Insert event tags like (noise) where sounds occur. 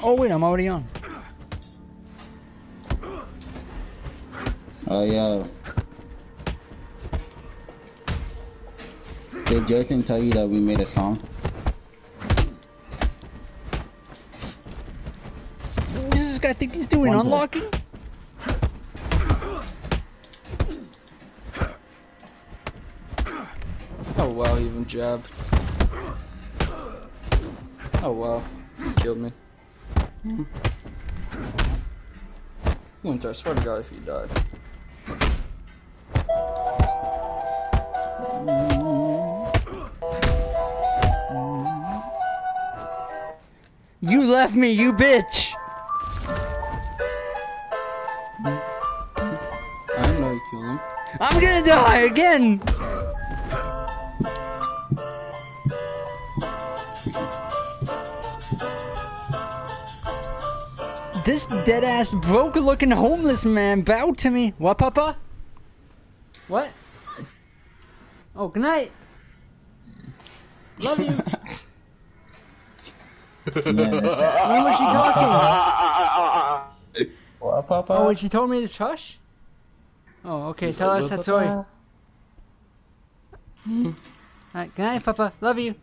Oh wait, I'm already on. Oh yeah. Did Jason tell you that we made a song? What does this guy think he's doing? One Unlocking? Oh wow, he even jabbed. Oh wow, he killed me. Hmm. Winter, I swear to God if you die. You left me, you bitch! I didn't know you killed him. I'm gonna die again! This dead ass broke looking homeless man bowed to me. What, Papa? What? Oh, good night. Love you. (laughs) When was she talking? What, Papa? Oh, when she told me to hush? Oh, okay. Tell us that story. Alright, good night, Papa. Love you.